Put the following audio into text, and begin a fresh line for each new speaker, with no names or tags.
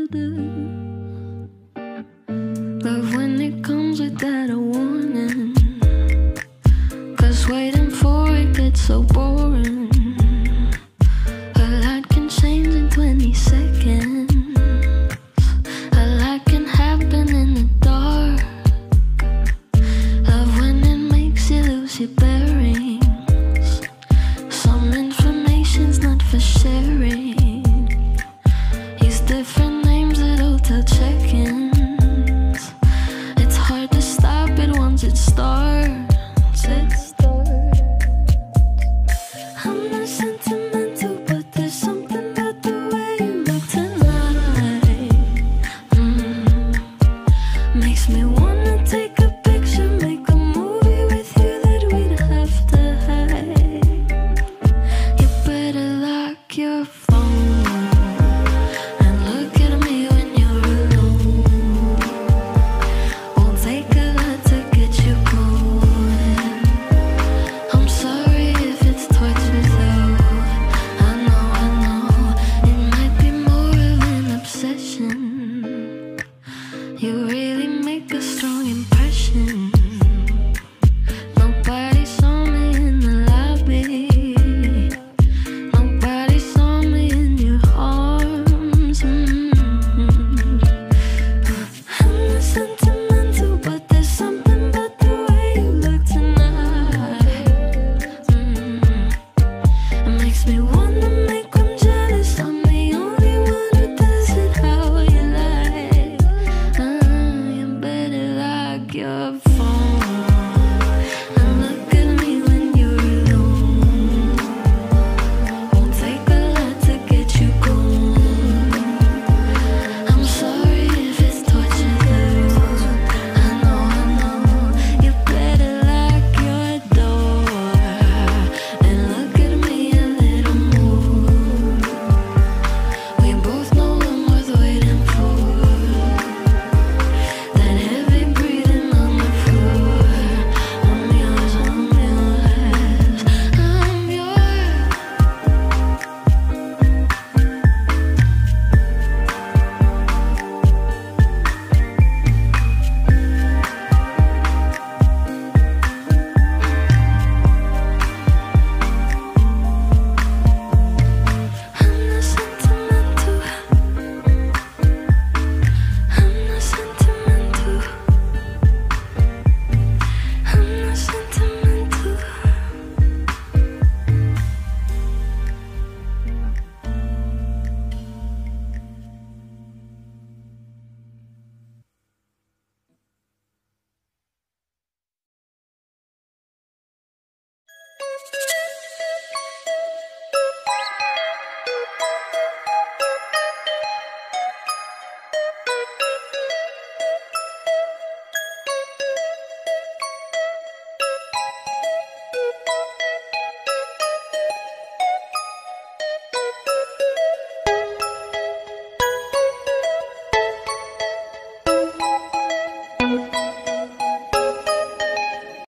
Love when it comes without a warning, cause waiting for it gets so boring. A lot can change in 20 seconds. A light can happen in the dark. Love when it makes you lose your bearings. Some information's not for sharing different give